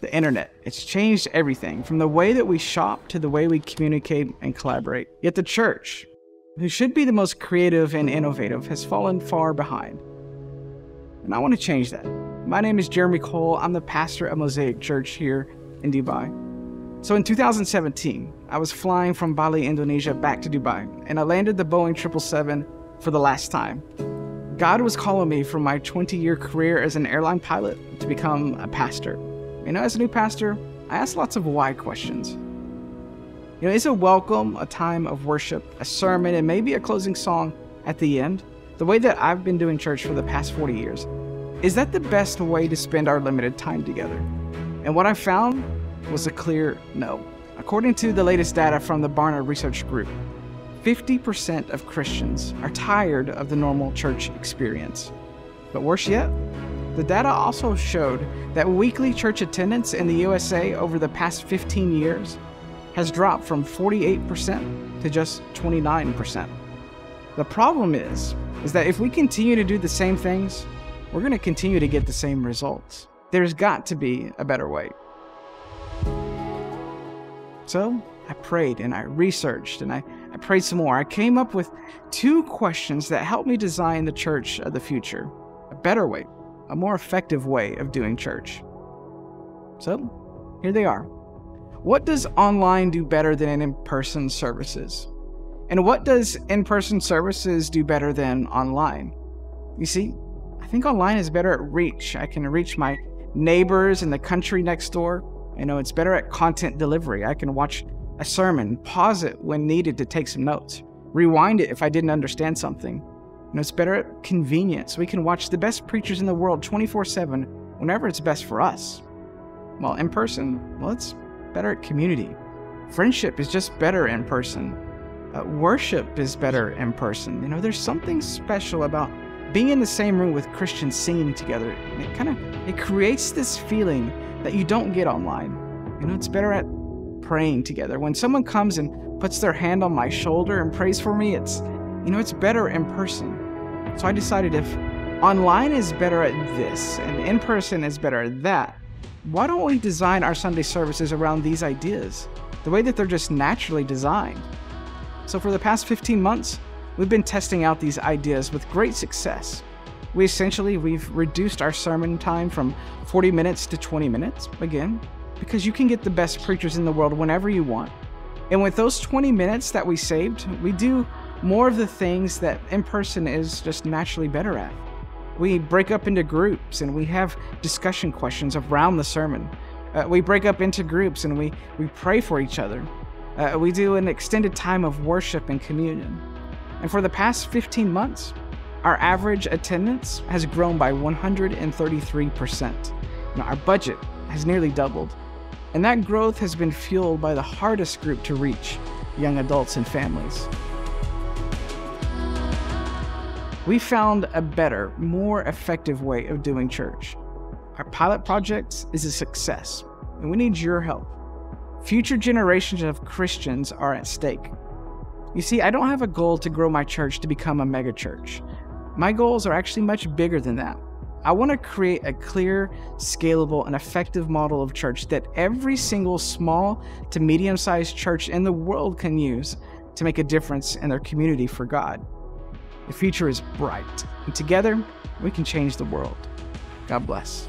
the internet. It's changed everything from the way that we shop to the way we communicate and collaborate. Yet the church, who should be the most creative and innovative, has fallen far behind. And I want to change that. My name is Jeremy Cole. I'm the pastor of Mosaic Church here in Dubai. So in 2017, I was flying from Bali, Indonesia back to Dubai, and I landed the Boeing 777 for the last time. God was calling me from my 20 year career as an airline pilot to become a pastor. You know, as a new pastor, I ask lots of why questions. You know, is a welcome, a time of worship, a sermon, and maybe a closing song at the end, the way that I've been doing church for the past 40 years, is that the best way to spend our limited time together? And what I found was a clear no. According to the latest data from the Barna Research Group, 50% of Christians are tired of the normal church experience. But worse yet, the data also showed that weekly church attendance in the USA over the past 15 years has dropped from 48% to just 29%. The problem is is that if we continue to do the same things, we're going to continue to get the same results. There's got to be a better way. So, I prayed and I researched and I, I prayed some more. I came up with two questions that helped me design the church of the future a better way, a more effective way of doing church. So, here they are. What does online do better than in person services? And what does in person services do better than online? You see, I think online is better at reach. I can reach my neighbors in the country next door. You know, it's better at content delivery. I can watch a sermon, pause it when needed to take some notes, rewind it if I didn't understand something. You know, it's better at convenience. We can watch the best preachers in the world 24 7 whenever it's best for us. While in person, well, it's better at community. Friendship is just better in person. Uh, worship is better in person. You know, there's something special about being in the same room with Christians singing together. It kind of it creates this feeling that you don't get online. You know, it's better at praying together. When someone comes and puts their hand on my shoulder and prays for me, it's you know, it's better in person. So I decided if online is better at this and in person is better at that, why don't we design our Sunday services around these ideas, the way that they're just naturally designed? So for the past 15 months, we've been testing out these ideas with great success. We essentially we've reduced our sermon time from 40 minutes to 20 minutes, again, because you can get the best preachers in the world whenever you want. And with those 20 minutes that we saved, we do more of the things that in person is just naturally better at. We break up into groups and we have discussion questions around the sermon. Uh, we break up into groups and we, we pray for each other. Uh, we do an extended time of worship and communion. And for the past 15 months, our average attendance has grown by 133%. Now, our budget has nearly doubled. And that growth has been fueled by the hardest group to reach young adults and families. We found a better, more effective way of doing church. Our pilot project is a success, and we need your help. Future generations of Christians are at stake. You see, I don't have a goal to grow my church to become a megachurch. My goals are actually much bigger than that. I want to create a clear, scalable, and effective model of church that every single small to medium sized church in the world can use to make a difference in their community for God. The future is bright, and together we can change the world. God bless.